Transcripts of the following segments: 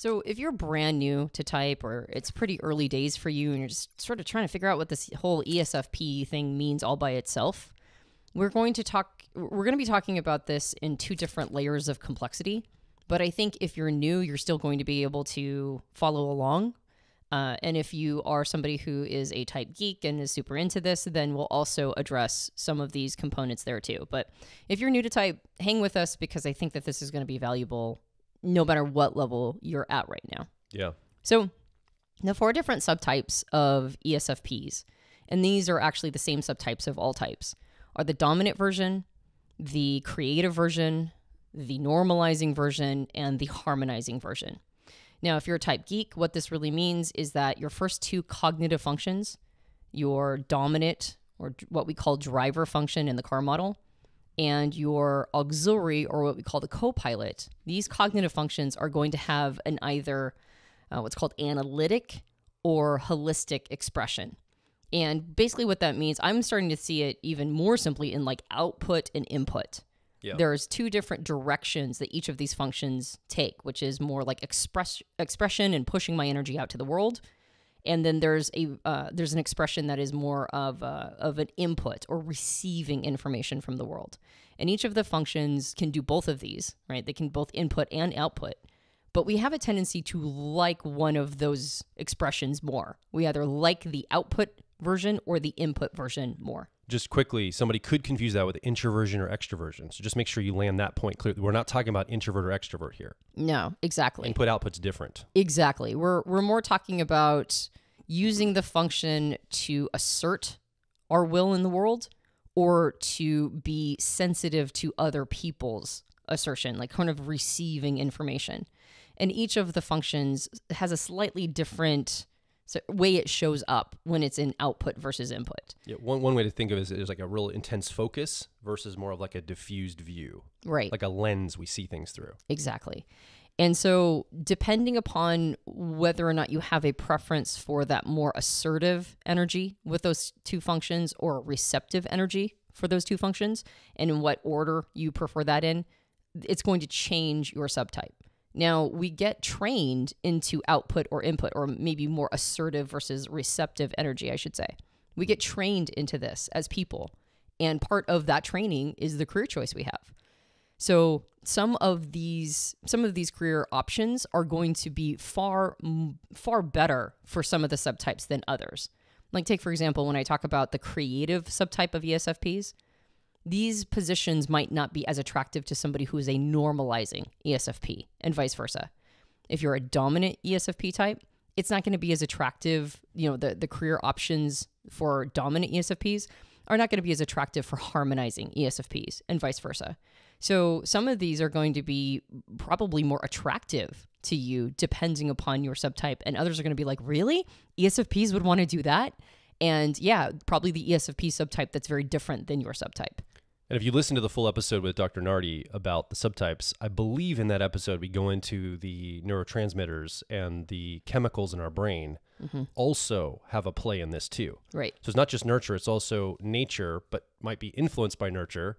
So, if you're brand new to type or it's pretty early days for you and you're just sort of trying to figure out what this whole ESFP thing means all by itself, we're going to talk we're going to be talking about this in two different layers of complexity. But I think if you're new, you're still going to be able to follow along. Uh, and if you are somebody who is a type geek and is super into this, then we'll also address some of these components there too. But if you're new to type, hang with us because I think that this is going to be valuable no matter what level you're at right now. Yeah. So, the four different subtypes of ESFPs, and these are actually the same subtypes of all types, are the dominant version, the creative version, the normalizing version, and the harmonizing version. Now, if you're a type geek, what this really means is that your first two cognitive functions, your dominant, or what we call driver function in the car model, and your auxiliary, or what we call the co pilot, these cognitive functions are going to have an either uh, what's called analytic or holistic expression. And basically, what that means, I'm starting to see it even more simply in like output and input. Yeah. There's two different directions that each of these functions take, which is more like express expression and pushing my energy out to the world, and then there's a uh, there's an expression that is more of a, of an input or receiving information from the world. And each of the functions can do both of these, right? They can both input and output. But we have a tendency to like one of those expressions more. We either like the output version or the input version more. Just quickly, somebody could confuse that with introversion or extroversion. So just make sure you land that point clearly. We're not talking about introvert or extrovert here. No, exactly. Input output's different. Exactly. We're we're more talking about using the function to assert our will in the world or to be sensitive to other people's assertion, like kind of receiving information. And each of the functions has a slightly different so- way it shows up when it's in output versus input. Yeah, one, one way to think of it is there's like a real intense focus versus more of like a diffused view, Right. like a lens we see things through. Exactly. And so, depending upon whether or not you have a preference for that more assertive energy with those two functions or receptive energy for those two functions, and in what order you prefer that in, it's going to change your subtype. Now, we get trained into output or input, or maybe more assertive versus receptive energy, I should say. We get trained into this as people. And part of that training is the career choice we have. So some of these some of these career options are going to be far far better for some of the subtypes than others. Like take for example when I talk about the creative subtype of ESFPs, these positions might not be as attractive to somebody who is a normalizing ESFP and vice versa. If you're a dominant ESFP type, it's not going to be as attractive, you know, the the career options for dominant ESFPs are not going to be as attractive for harmonizing ESFPs and vice versa. So some of these are going to be probably more attractive to you depending upon your subtype and others are going to be like, "Really? ESFPs would want to do that?" And yeah, probably the ESFP subtype that's very different than your subtype. And if you listen to the full episode with Dr. Nardi about the subtypes, I believe in that episode we go into the neurotransmitters and the chemicals in our brain mm-hmm. also have a play in this too. Right. So it's not just nurture, it's also nature, but might be influenced by nurture.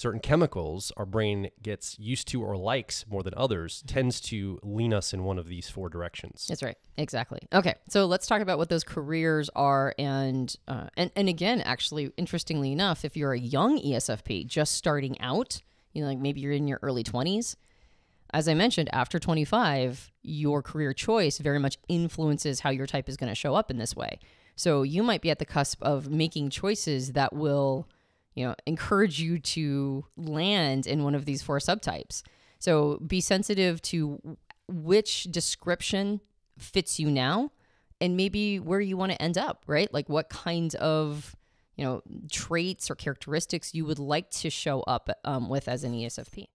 Certain chemicals our brain gets used to or likes more than others tends to lean us in one of these four directions. That's right. Exactly. Okay. So let's talk about what those careers are, and uh, and and again, actually, interestingly enough, if you're a young ESFP just starting out, you know, like maybe you're in your early twenties. As I mentioned, after 25, your career choice very much influences how your type is going to show up in this way. So you might be at the cusp of making choices that will, you know, encourage you to land in one of these four subtypes. So be sensitive to which description fits you now and maybe where you want to end up, right? Like what kinds of, you know, traits or characteristics you would like to show up um, with as an ESFP.